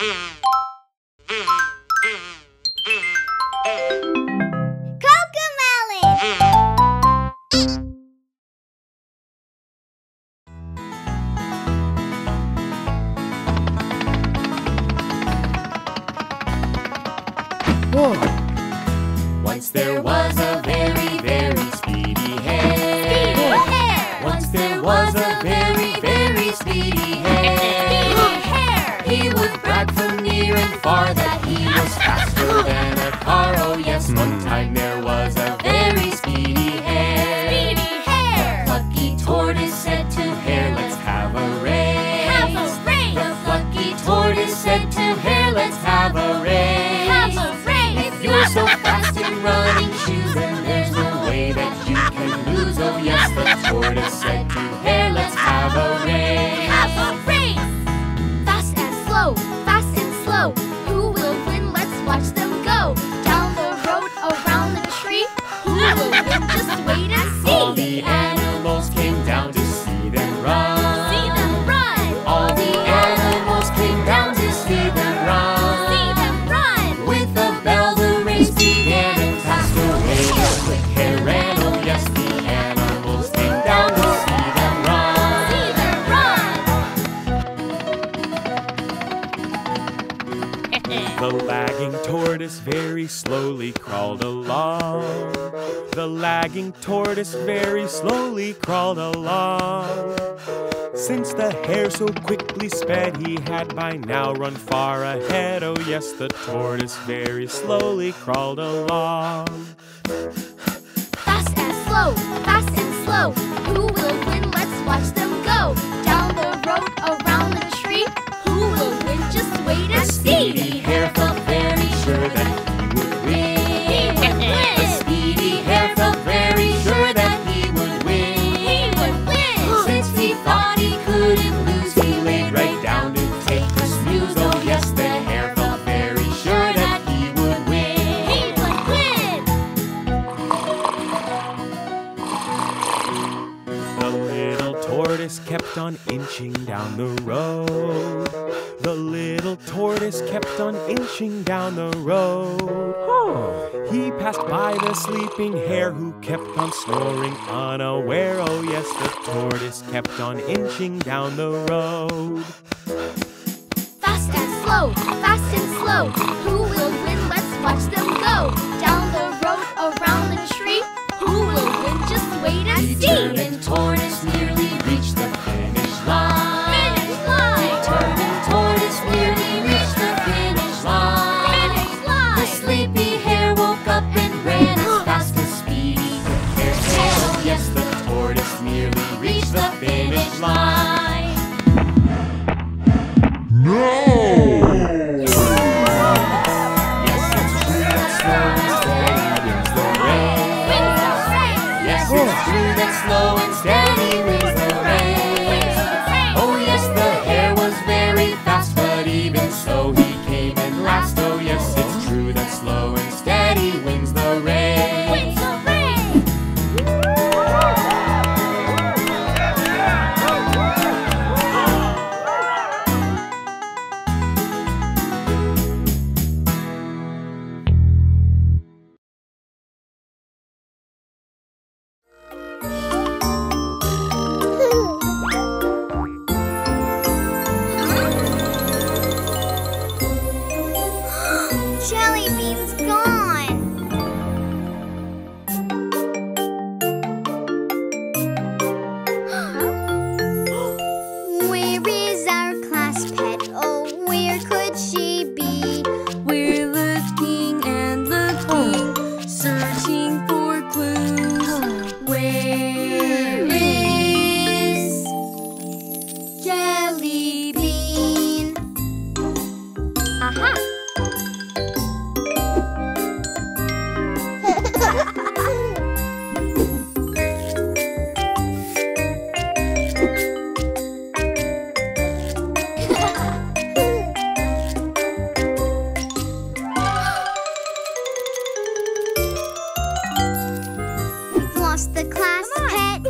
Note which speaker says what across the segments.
Speaker 1: Mm-hmm. go!
Speaker 2: slowly crawled along. The lagging tortoise very slowly crawled along. Since the hare so quickly sped, he had by now run far ahead. Oh, yes, the tortoise very slowly crawled along.
Speaker 1: Fast and slow, fast and slow, who will
Speaker 2: kept on snoring unaware. Oh, yes, the tortoise kept on inching down the road.
Speaker 1: Fast and slow, fast and slow. Who will win? Let's watch them go. Down the road, around the tree. Who will win? Just wait and see.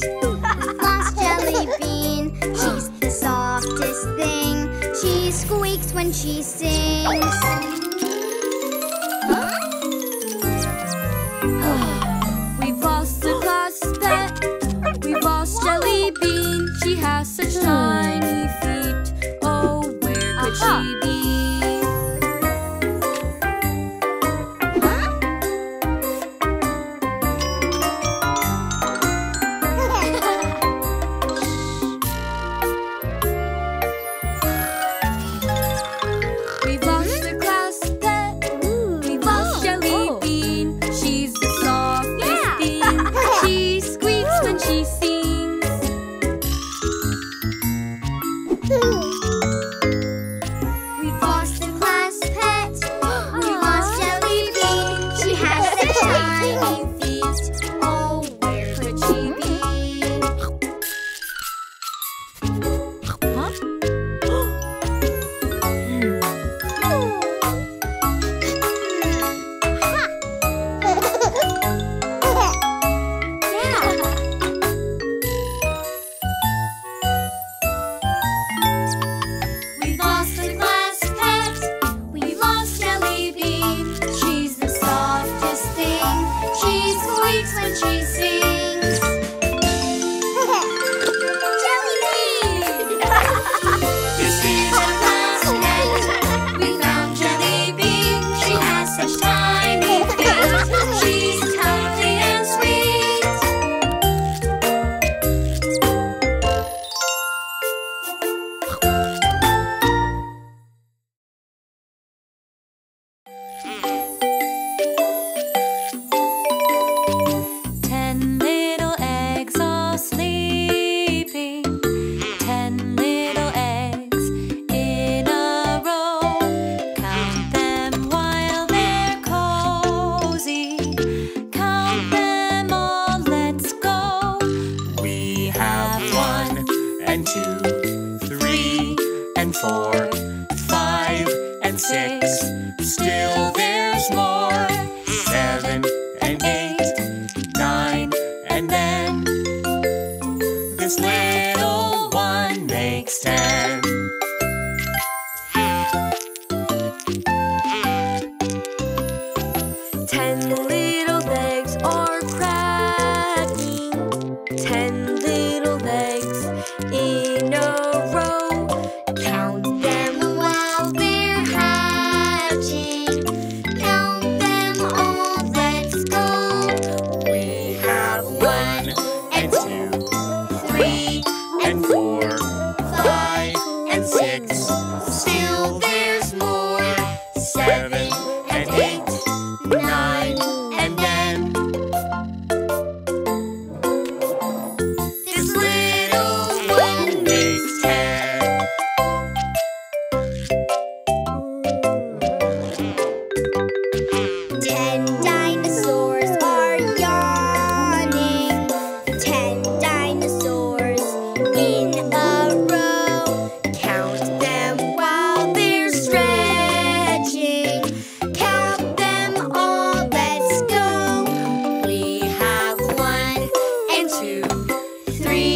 Speaker 3: Floss Jelly Bean, she's the softest thing. She squeaks when she sings.
Speaker 1: Three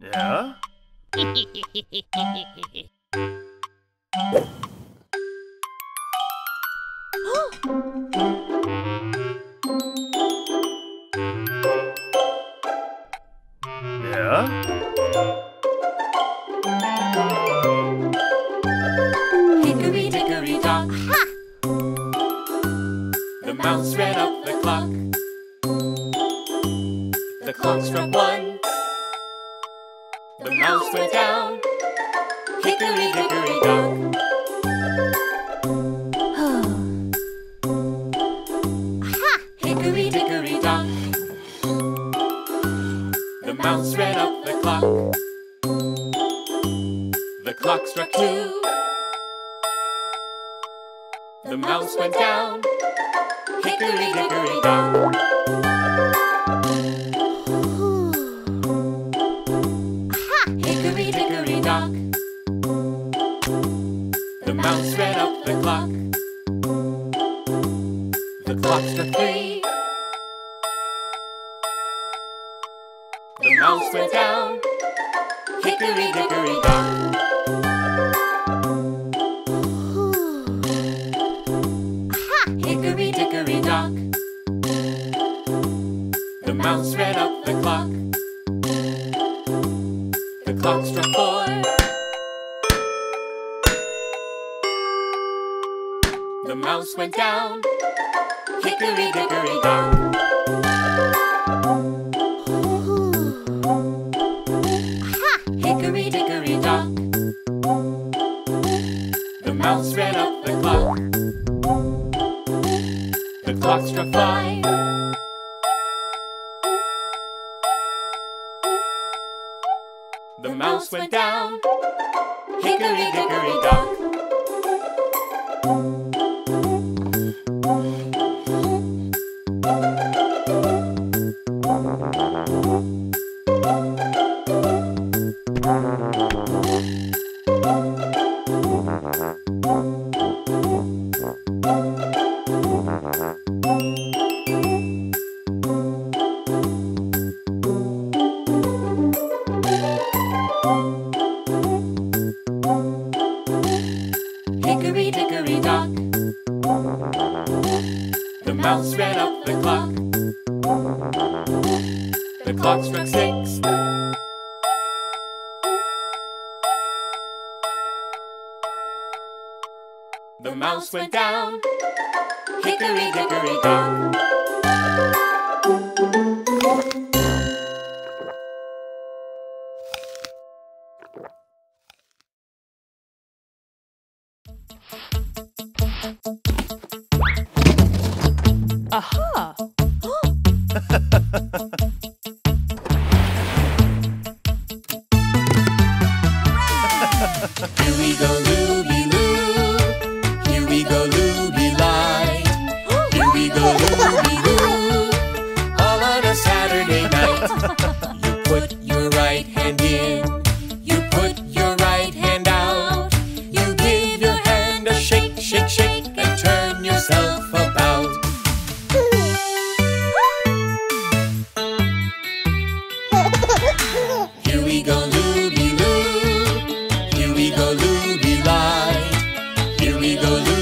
Speaker 4: Yeah?
Speaker 1: Bye. Foxtrot fly. The mouse went down. Hickory dickory dock. The mouse went down. Hickory dickory dock. go, light. Here we go, looby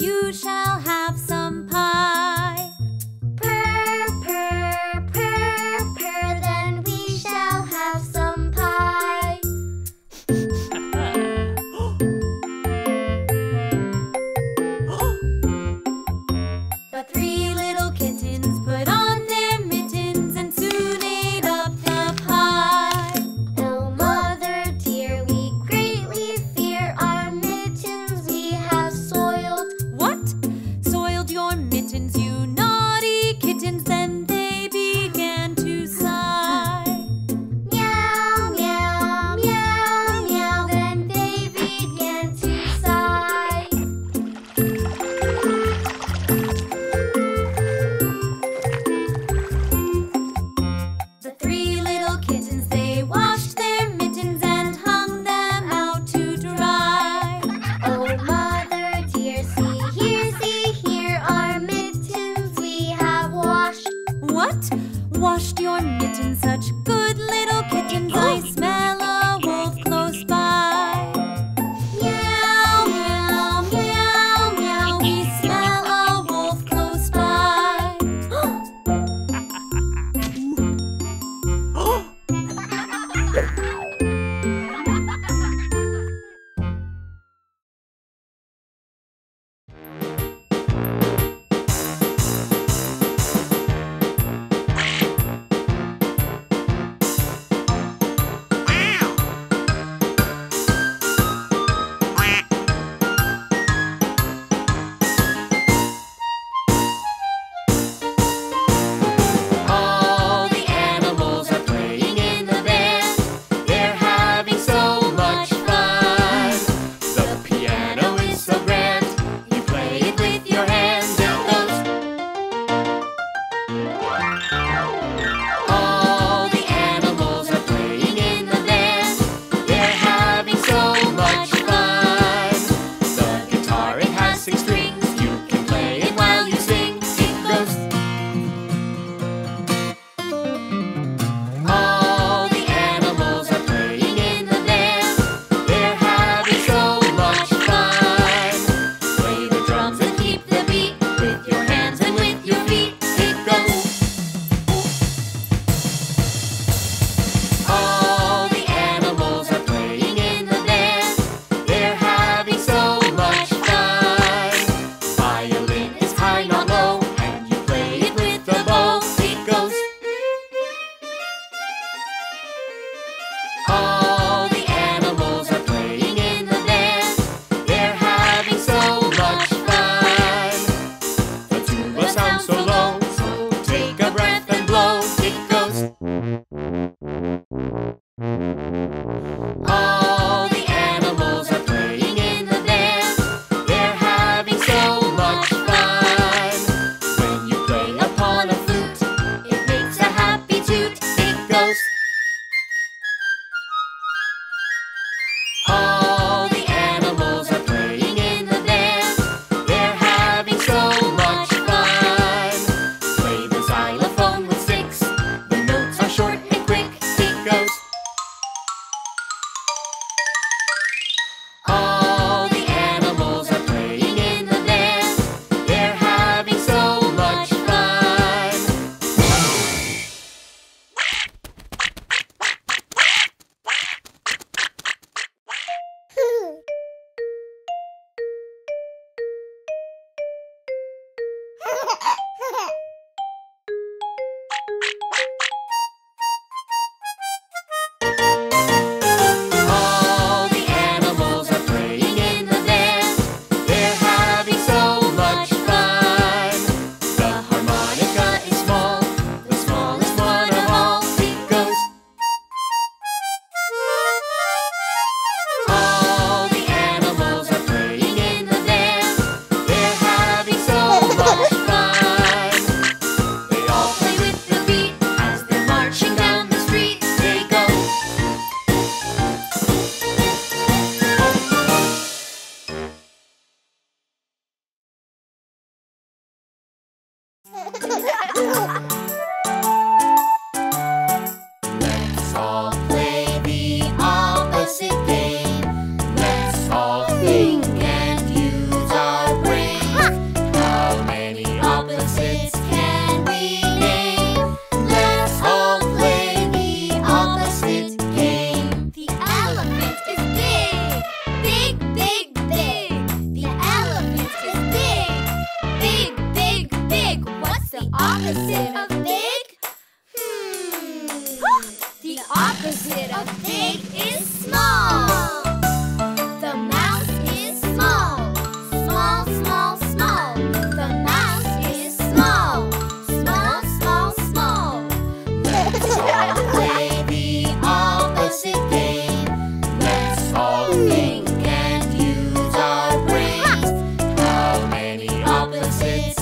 Speaker 1: you
Speaker 3: shall opposites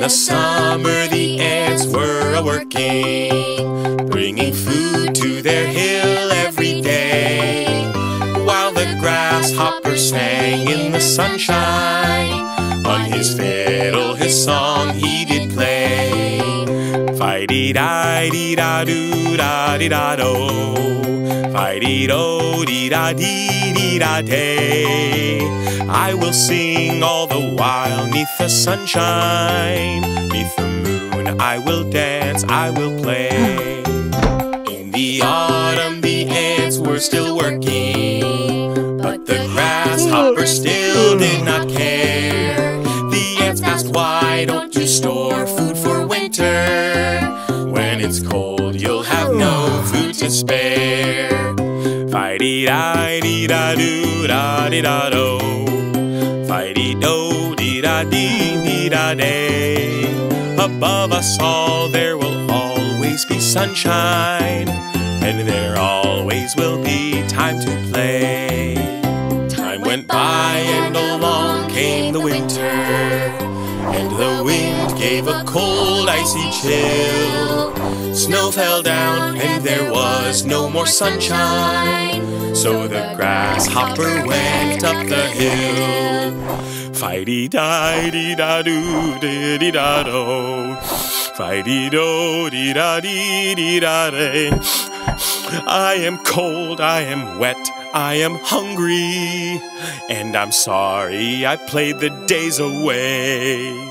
Speaker 3: the
Speaker 1: summer, the ants were a working, bringing food to their hill every day. While the grasshopper sang in the sunshine, on his fiddle his song he did play. Fighty di di da do da di da do, fighty do di da di di da day. I will sing all the while neath the sunshine, neath the moon. I will dance, I will play. In the autumn, the ants were still working, but the grasshopper still da di da do da di da do. Fighty do di da di di da day. Above us all, there will always be sunshine, and there always will be time to play. Time went by, and along came the winter, gave a cold, icy chill. Snow fell down, and there was no more sunshine. So the grasshopper went up the hill. Fighty di di da do di di da do. Fighty do di da di di da day. I am cold, I am wet, I am hungry, and I'm sorry I played the days away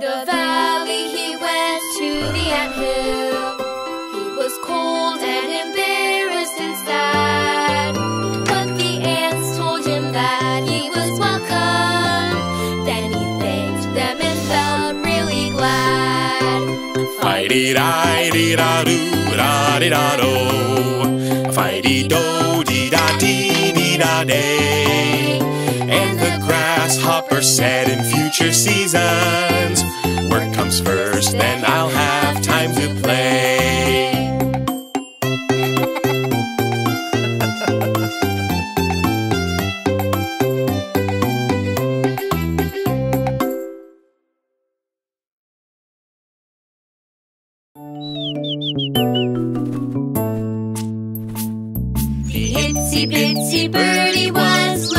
Speaker 5: the valley he went to the ant hill. He
Speaker 1: was cold and embarrassed and sad. But the ants told him that he was welcome. Then he thanked them and felt really glad. Fi-di-di-di-da-doo-da-di-da-do. Fi-di-do-di-da-dee-dee-da-day. Grasshopper said in future seasons, work comes first, then I'll have time to play.
Speaker 3: The itsy bitsy birdie was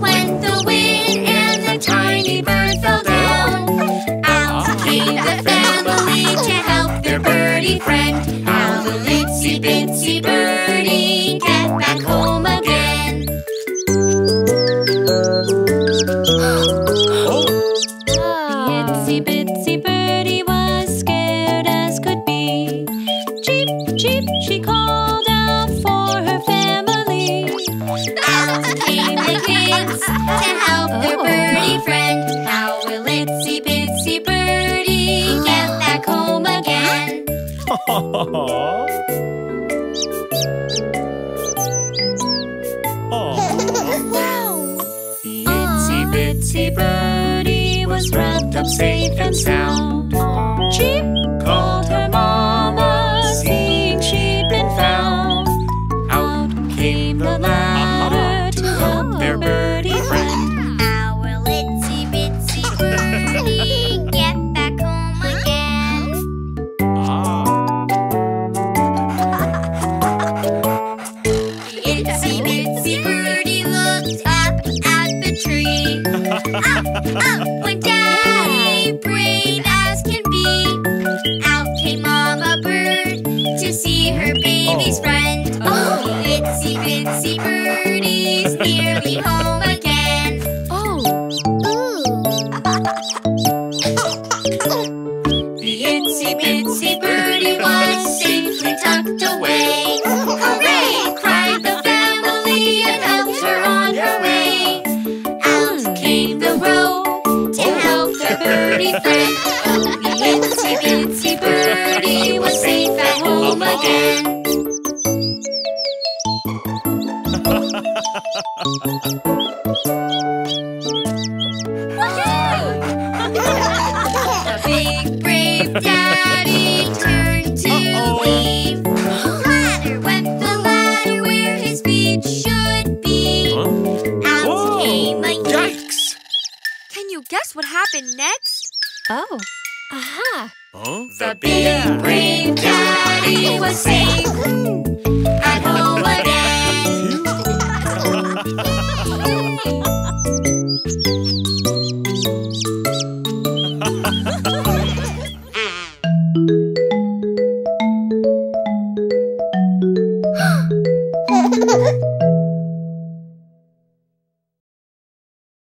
Speaker 3: went the wind and the tiny bird fell down. Out came the family to help their birdie friend. safe and sound. birdie friend.
Speaker 1: Oh,
Speaker 3: Only itsy bitsy birdie was safe at home again. Ha ha ha ha ha.